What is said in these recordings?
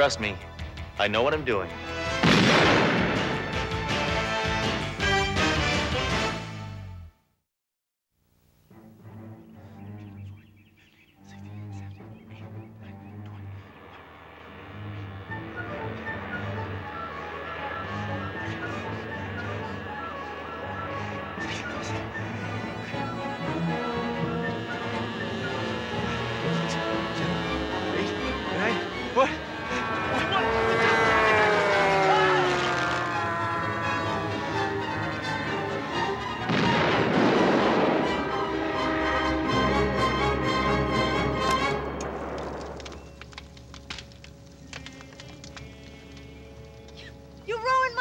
Trust me, I know what I'm doing.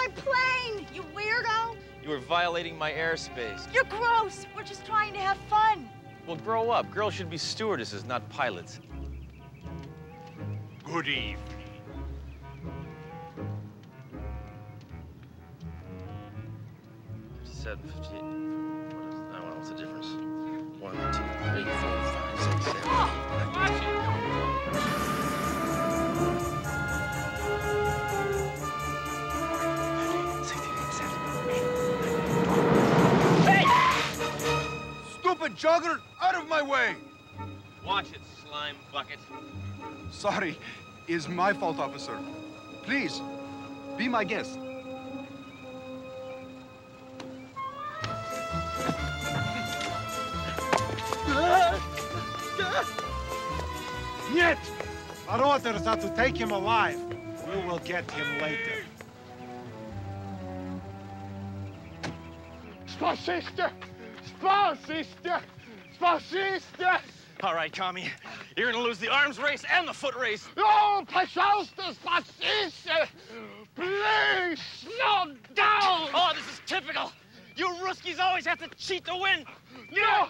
My plane, you weirdo! You were violating my airspace. You're gross! We're just trying to have fun! Well, grow up. Girls should be stewardesses, not pilots. Good evening. Seven fifty-eight. my way. Watch it, slime bucket. Sorry, is my fault, officer. Please, be my guest. Yet! Our orders are to take him alive. We will get him later. Spasister! Spasister! Spasista! All right, Tommy. You're gonna lose the arms race and the foot race. No, пожалуйста, спасите! Please, slow down! Oh, this is typical. You Ruskies always have to cheat to win. No!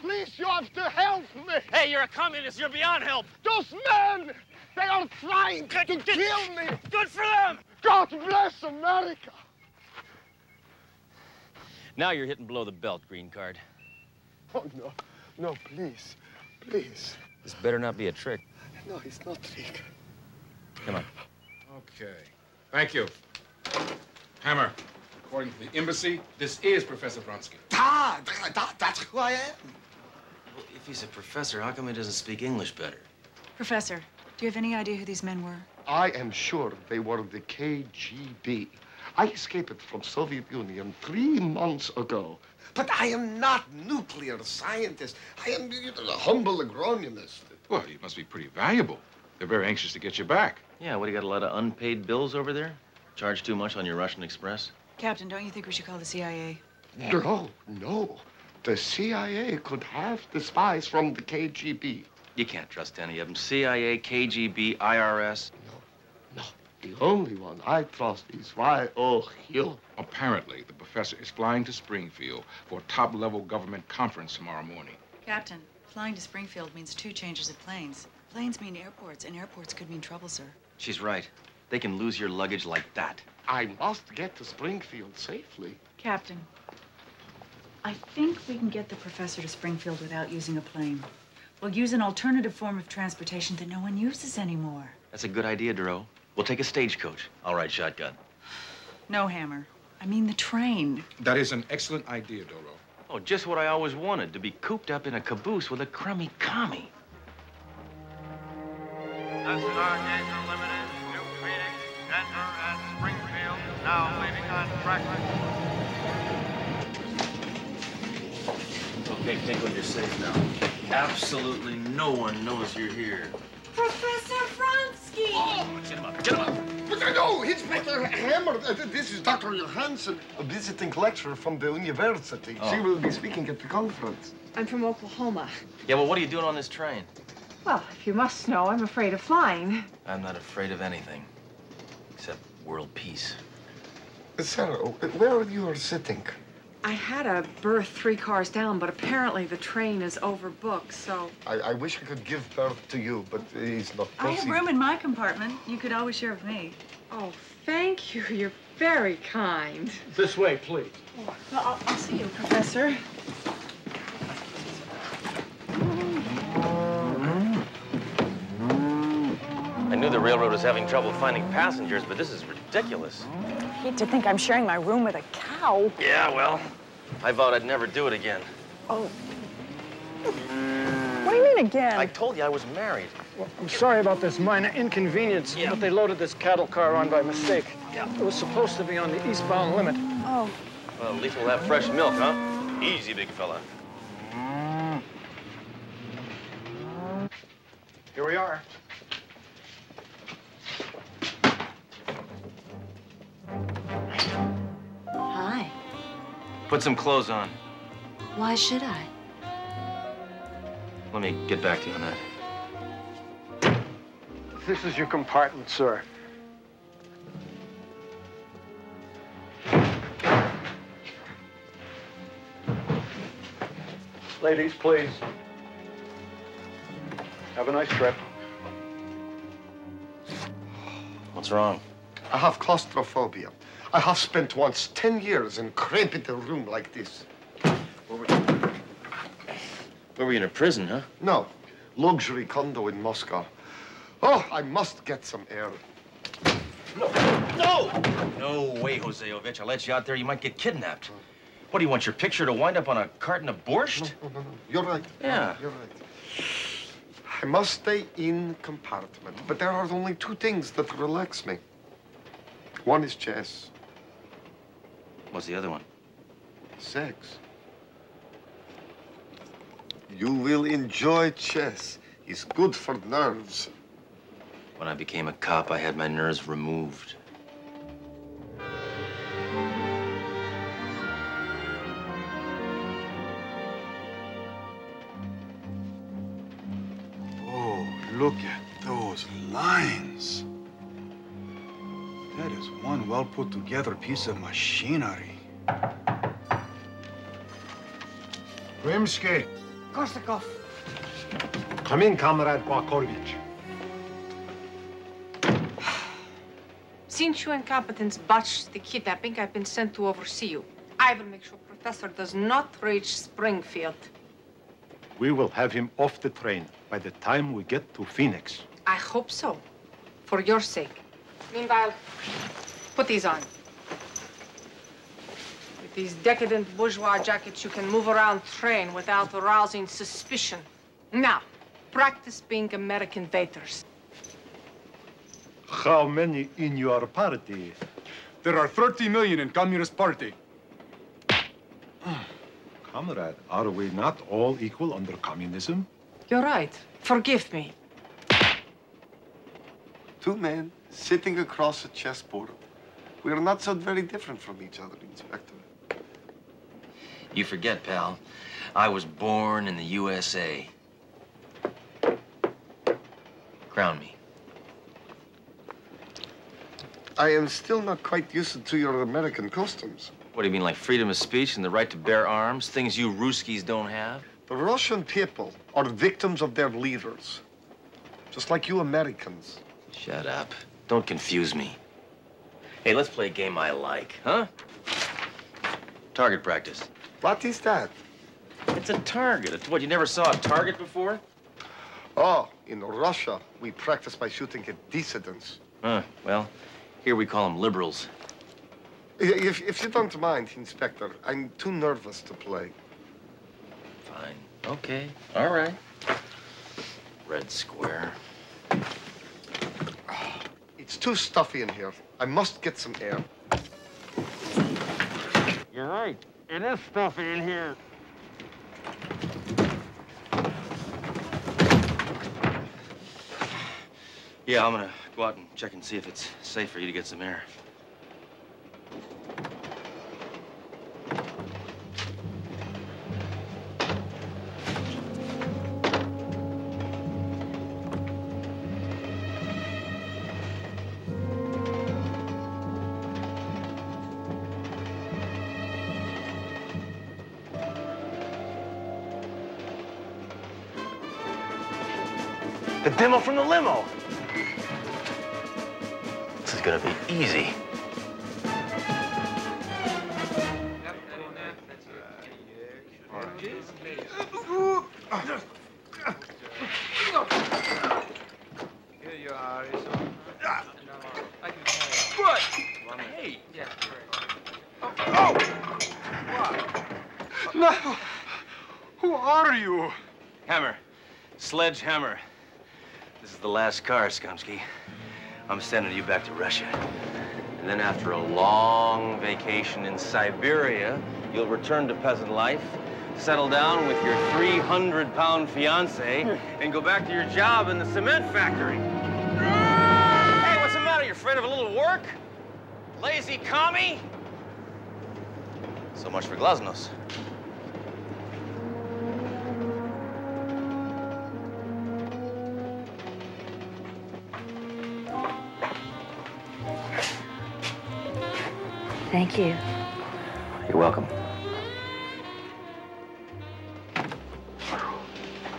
Please, you have to help me! Hey, you're a communist. You're beyond help. Those men! They are trying Good- to good- kill me! Good for them. God bless America! Now you're hitting below the belt, green card. Oh, no. No, please. Please. This better not be a trick. No, it's not a trick. Come on. Okay. Thank you. Hammer, according to the embassy, this is Professor Vronsky. Da, da, da, that's who I am. Well, if he's a professor, how come he doesn't speak English better? Professor, do you have any idea who these men were? I am sure they were the KGB. I escaped from Soviet Union three months ago. But I am not nuclear scientist. I am you know, a humble agronomist. Well, you must be pretty valuable. They're very anxious to get you back. Yeah, what, do you got a lot of unpaid bills over there? Charge too much on your Russian Express? Captain, don't you think we should call the CIA? No, no. The CIA could have the spies from the KGB. You can't trust any of them. CIA, KGB, IRS. No. No, the only one I trust is Y.O. Hill. Apparently, the professor is flying to Springfield for a top-level government conference tomorrow morning. Captain, flying to Springfield means two changes of planes. Planes mean airports, and airports could mean trouble, sir. She's right. They can lose your luggage like that. I must get to Springfield safely. Captain, I think we can get the professor to Springfield without using a plane. We'll use an alternative form of transportation that no one uses anymore. That's a good idea, Doreau. We'll take a stagecoach. All right, shotgun. No, Hammer. I mean the train. That is an excellent idea, Doreau. Oh, just what I always wanted, to be cooped up in a caboose with a crummy commie. The Stargazer Limited, New Phoenix, Denver, and Springfield, now leaving on track. Okay, Tinkle, you're safe now. Absolutely no one knows you're here. Professor Vronsky! Get him up, get him up. But no, Inspector Hammer. This is Dr. Johansson, a visiting lecturer from the university. Oh. She will be speaking at the conference. I'm from Oklahoma. Yeah, well, what are you doing on this train? Well, if you must know, I'm afraid of flying. I'm not afraid of anything. Except world peace. Sarah, where you sitting? I had a berth three cars down, but apparently the train is overbooked, so. I, I wish I could give birth to you, but it's not I have possible. room in my compartment. You could always share with me. Oh, thank you. You're very kind. This way, please. Well, I'll, I'll see you, Professor. I knew the railroad was having trouble finding passengers, but this is ridiculous. I hate to think I'm sharing my room with a cow. Yeah, well, I vowed I'd never do it again. Oh. What do you mean again? I told you I was married. Well, I'm sorry about this minor inconvenience, but they loaded this cattle car on by mistake. Yeah. It was supposed to be on the eastbound limit. Oh. Well, at least we'll have fresh milk, huh? Easy, big fella. Mm. Here we are. Put some clothes on. Why should I? Let me get back to you on that. This is your compartment, sir. Ladies, please. Have a nice trip. What's wrong? I have claustrophobia. I have spent once 10 years in cramped a room like this. Where were you in a prison, huh? No, luxury condo in Moscow. Oh, I must get some air. No! No No way, Joseovich. I'll let you out there. You might get kidnapped. What do you want, your picture to wind up on a carton of borscht? No, no, no. You're right. Yeah. You're right. I must stay in compartment, but there are only two things that relax me. One is chess, What's the other one? sex. You will enjoy chess. It's good for nerves. When I became a cop, I had my nerves removed. Put together a piece of machinery. Rimsky, Korsakov. come in, Comrade Barkovich. Since you incompetents botched the kidnapping, I've been sent to oversee you. I will make sure Professor does not reach Springfield. We will have him off the train by the time we get to Phoenix. I hope so. For your sake. Meanwhile, put these on. With these decadent bourgeois jackets, you can move around train without arousing suspicion. Now, practice being American waiters. How many in your party? There are 30 million in Communist Party. Comrade, are we not all equal under communism? You're right. Forgive me. Two men sitting across a chessboard. We are not so very different from each other, Inspector. You forget, pal. I was born in the USA. Crown me. I am still not quite used to your American customs. What do you mean, like freedom of speech and the right to bear arms? Things you Ruskies don't have? The Russian people are victims of their leaders, just like you Americans. Shut up. Don't confuse me. Hey, let's play a game I like, huh? Target practice. What is that? It's a target. It's what, you never saw a target before? Oh, in Russia, we practice by shooting at dissidents. Huh, well, here we call them liberals. If, if you don't mind, Inspector, I'm too nervous to play. Fine. Okay. All right. Red square. It's too stuffy in here. I must get some air. You're right. It is stuffy in here. Yeah, I'm gonna go out and check and see if it's safe for you to get some air. limo from the limo. This is gonna be easy. Who are you? Hammer. Sledgehammer. This is the last car, Skumsky. I'm sending you back to Russia. And then after a long vacation in Siberia, you'll return to peasant life, settle down with your 300-pound fiance, hmm. and go back to your job in the cement factory. Hey, what's the matter? You're afraid of a little work? Lazy commie? So much for Glasnost. Thank you. You're welcome.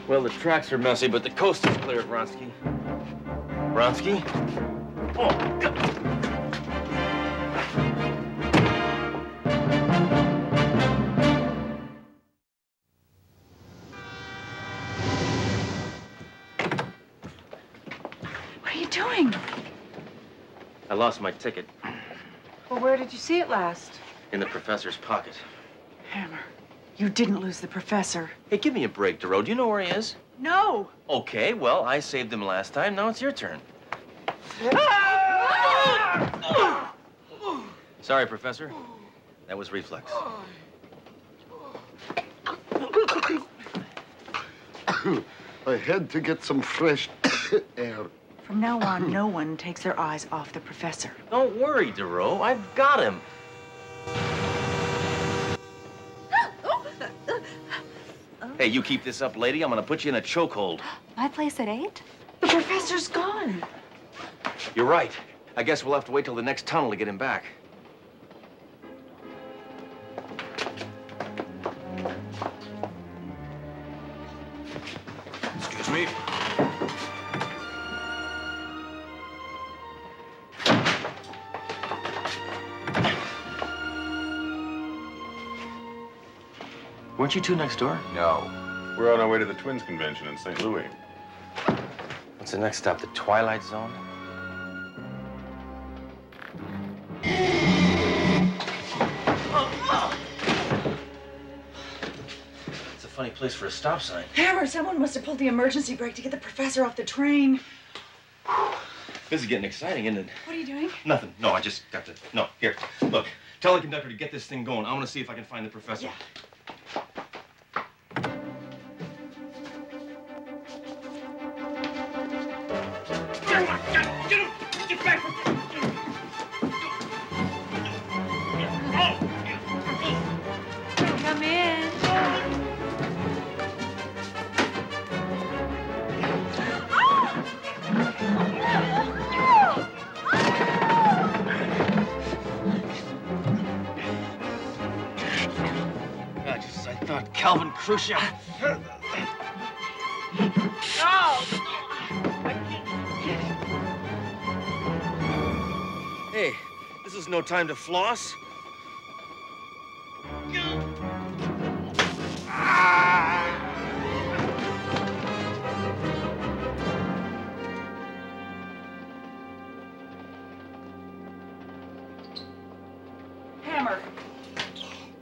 Well, the tracks are messy, but the coast is clear, Vronsky. Vronsky? Oh, God. What are you doing? I lost my ticket Well, where did you see it last? in the professor's pocket. Hammer, you didn't lose the professor. Hey, give me a break, Doreau. Do you know where he is? No. Okay, well, I saved him last time. Now it's your turn. Sorry, Professor. That was reflex. I had to get some fresh air. From now on, no one takes their eyes off the professor. Don't worry, Doreau. I've got him. Hey, you keep this up, lady. I'm gonna put you in a chokehold. My place at eight? The professor's gone. You're right. I guess we'll have to wait till the next tunnel to get him back. Weren't you two next door? No. We're on our way to the Twins Convention in St. Louis. What's the next stop? The Twilight Zone? It's a funny place for a stop sign. Hammer, someone must have pulled the emergency brake to get the professor off the train. This is getting exciting, isn't it? What are you doing? Nothing. No, I just got to. No, here. Look, tell the conductor to get this thing going. I want to see if I can find the professor. Come Hey, this is no time to floss. Hammer.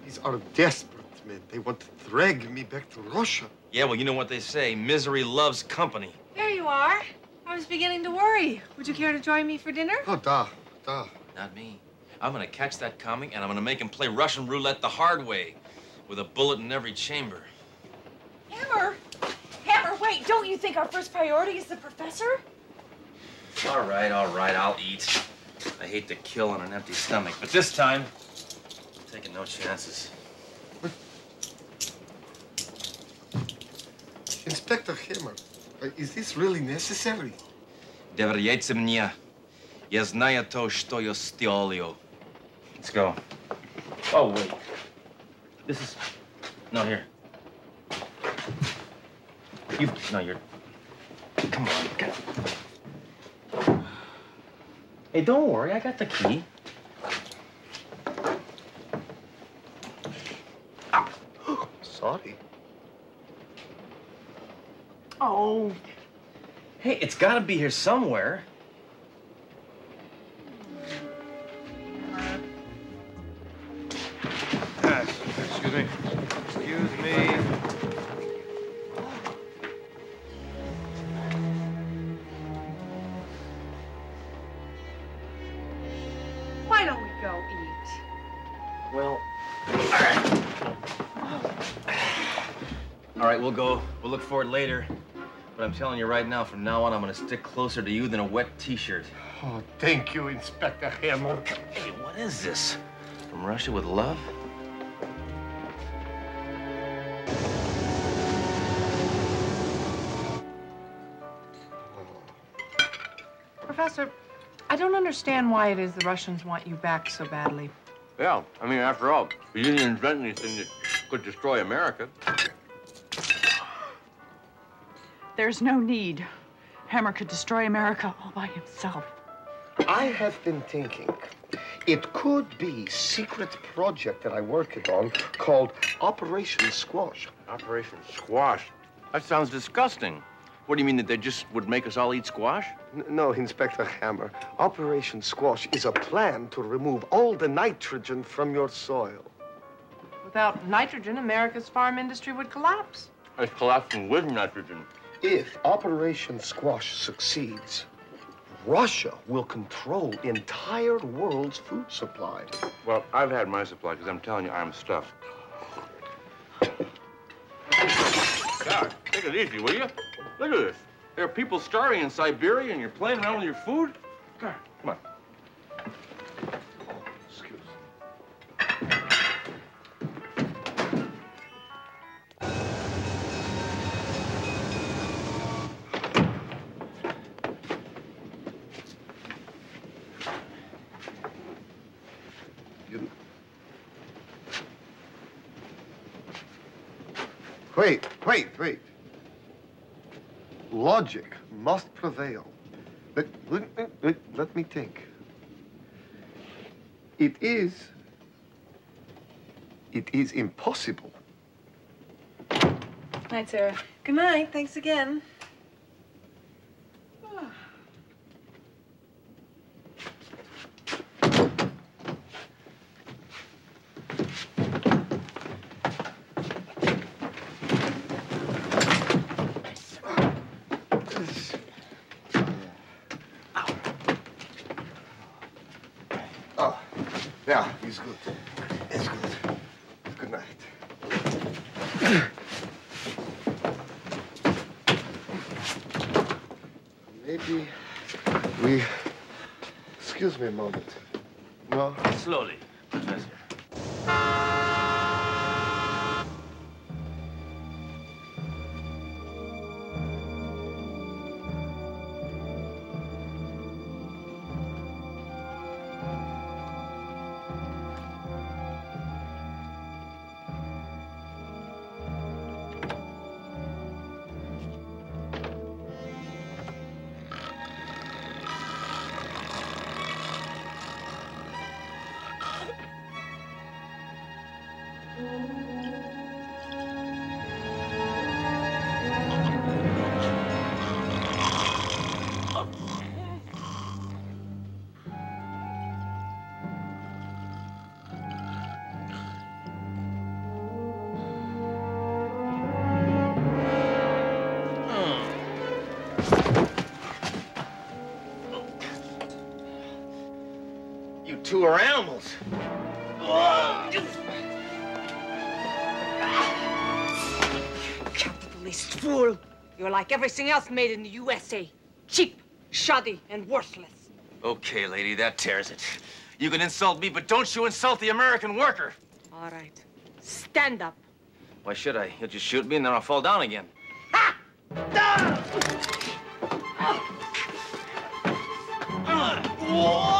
These are desperate men. They want to drag me back to Russia. Yeah, well, you know what they say. Misery loves company. There you are. I was beginning to worry. Would you care to join me for dinner? Oh, da, da. Not me. I'm gonna catch that comic and I'm gonna make him play Russian roulette the hard way, with a bullet in every chamber. Hammer! Hammer, wait, don't you think our first priority is the professor? All right, all right, I'll eat. I hate to kill on an empty stomach, but this time, I'm taking no chances. Inspector Hammer, uh, is this really necessary? Доверяйте мне. Я знаю то, что я сделаю. Let's go. Oh, wait. This is... No, here. You... No, you're... Come on. Get... Hey, don't worry. I got the key. Sorry. Oh. Hey, it's got to be here somewhere. Excuse me. Excuse me. Why don't we go eat? Well, all right. All right, we'll go. We'll look for it later. But I'm telling you right now, from now on, I'm gonna stick closer to you than a wet t-shirt. Oh, thank you, Inspector Hammer. Hey, what is this? From Russia with love? Professor, I don't understand why it is the Russians want you back so badly. Yeah, I mean, after all, you didn't invent anything that could destroy America. There's no need. Hammer could destroy America all by himself. I have been thinking. It could be secret project that I worked on called Operation Squash. Operation Squash? That sounds disgusting. What do you mean that they just would make us all eat squash? N- no, Inspector Hammer. Operation Squash is a plan to remove all the nitrogen from your soil. Without nitrogen, America's farm industry would collapse. It's collapsing with nitrogen. If Operation Squash succeeds, Russia will control entire world's food supply. Well, I've had my supply because I'm telling you, I'm stuffed. God, take it easy, will you? Look at this. There are people starving in Siberia and you're playing around with your food? Come on. Excuse You... Wait, wait, wait. Logic must prevail. Let, let me think. It is. It is impossible. Night, Sarah. Good night. Thanks again. Oh, yeah, he's good. He's good. Good night. Maybe we. Excuse me a moment. No? Slowly, Professor. You animals. Capitalist fool. You're like everything else made in the USA. Cheap, shoddy, and worthless. Okay, lady, that tears it. You can insult me, but don't you insult the American worker. All right. Stand up. Why should I? You'll just shoot me and then I'll fall down again. Ha! Ah! Ah! All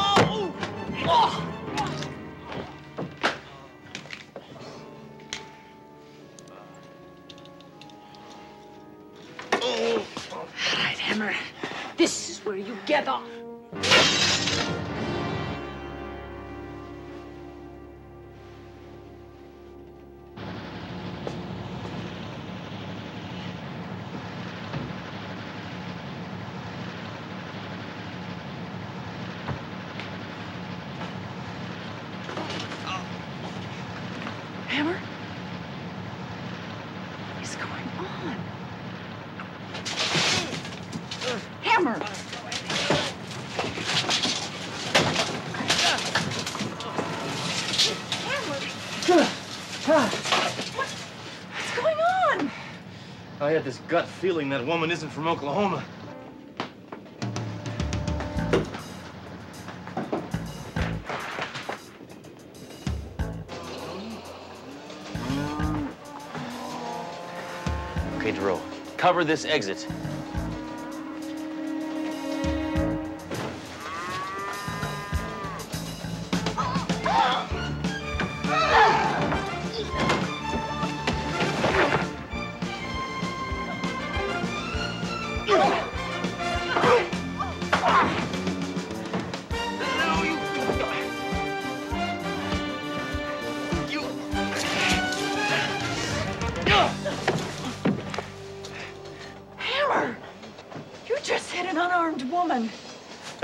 I had this gut feeling that woman isn't from Oklahoma. Okay, Drew, cover this exit.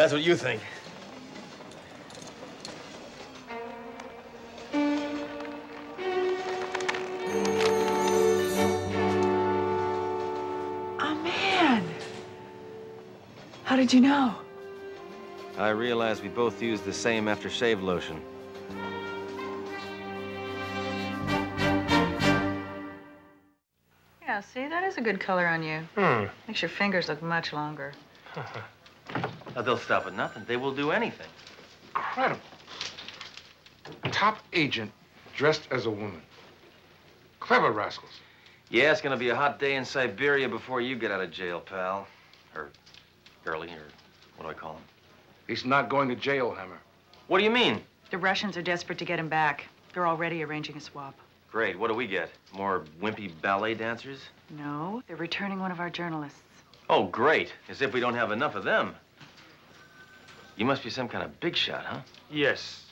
That's what you think. Oh, man. How did you know? I realize we both use the same aftershave lotion. Yeah, see, that is a good color on you. Hmm. Makes your fingers look much longer. Now, they'll stop at nothing. They will do anything. Incredible. Top agent dressed as a woman. Clever rascals. Yeah, it's gonna be a hot day in Siberia before you get out of jail, pal. Or girlie, or what do I call him? He's not going to jail, Hammer. What do you mean? The Russians are desperate to get him back. They're already arranging a swap. Great. What do we get? More wimpy ballet dancers? No, they're returning one of our journalists. Oh, great. As if we don't have enough of them. You must be some kind of big shot, huh? Yes.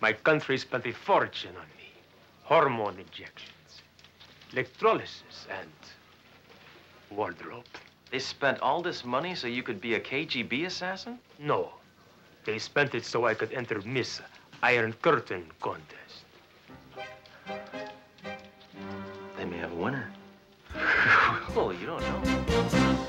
My country spent a fortune on me. Hormone injections, electrolysis, and wardrobe. They spent all this money so you could be a KGB assassin? No. They spent it so I could enter Miss Iron Curtain contest. They may have a winner. well, you don't know.